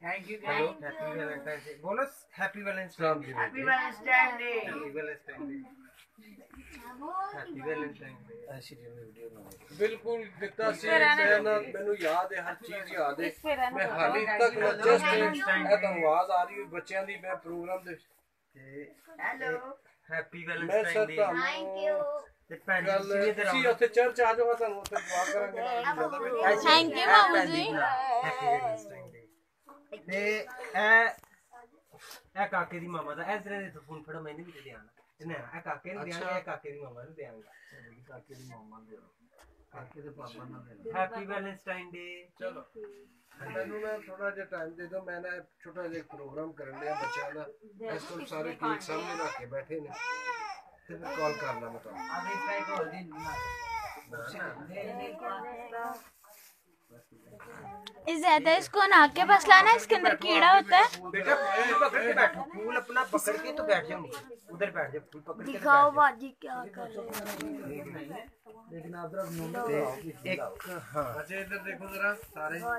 Thank you happy Valentine day happy Valentine day happy Valentine day SC video ਨਾ ਬਿਲਕੁਲ ਦਿੱਤਾ ਸੀ ਮੈਨੂੰ ਯਾਦ ਹੈ ਹਰ ਚੀਜ਼ ਯਾਦ ਹੈ। ਮੈਂ ਹਾਲੇ ਤੱਕ ਜਸਟ ਇਹ ਤਾਂ ਆਵਾਜ਼ ਆ ਰਹੀ ਹੈ ਬੱਚਿਆਂ ਦੀ ਮੈਂ ਪ੍ਰੋਗਰਾਮ ਦੇ ਹੈਲੋ। ਹੈਪੀ ਵੈਲੈਂਟਾਈਨ ਡੇ ਤੁਹਾਨੂੰ ਤੇ ਭੈਣ ਜੀ ਤੁਸੀਂ ਵੀ ਇੱਧਰ ਤੁਸੀਂ ਆਓ ਉੱਥੇ ਚਰਚ ਆ ਜਾਓ ਤੁਹਾਨੂੰ ਉੱਥੇ ਦੁਆ ਕਰਾਂਗੇ ਥੈਂਕ ਯੂ ਮਾਮੂ ਜੀ ਤੇ ਇਹ ਇਹ ਕਾਕੇ ਦੀ ਮਾਮਾ ਦਾ ਇਸ ਤਰ੍ਹਾਂ ਦੇ ਫੋਨ ਫੜੋ ਮੈਨੂੰ ਵੀ ਦੇ ਦੇਣਾ ਨਾ ਇਹ ਕਾਕੇ ਨੂੰ ਦਿਆਂਗੇ ਇਹ ਕਾਕੇ ਦੀ ਮਾਮਾ ਨੂੰ ਦਿਆਂਗੇ। ਕਾਕੇ ਦੀ ਮਾਮਾ ਦੇ ਕਾਕੇ ਦੇ ਪਾਪਾ ਨਾਲ ਦੇ ਹੈਪੀ ਵੈਲੈਂਟਾਈਨ ਡੇ ਚਲੋ। ਮੈਨੂੰ ਨਾ ਥੋੜਾ ਜਿਹਾ ਟਾਈਮ ਦੇ ਦਿਓ ਮੈਂ ਨਾ ਛੋਟਾ ਜਿਹਾ ਪ੍ਰੋਗਰਾਮ ਕਰਨ ਲਿਆ ਬੱਚਿਆਂ ਦਾ। ਇਸ ਤੋਂ ਸਾਰੇ ਕੇਕ ਸਾਹਮਣੇ ਰੱਖ ਕੇ ਬੈਠੇ ਨੇ। कॉल कर तो अभी ट्राई दिन इस ज़्यादा इसको नाक के पास लाना इसके अंदर कीड़ा होता है बेटा फूल पकड़ के बैठो फूल अपना पकड़ के तो बैठ जाओ उधर बैठ जाओ फूल पकड़ के दिखाओ बाजी क्या कर रहे हैं लेकिन एक हाँ अच्छा इधर देखो जरा सारे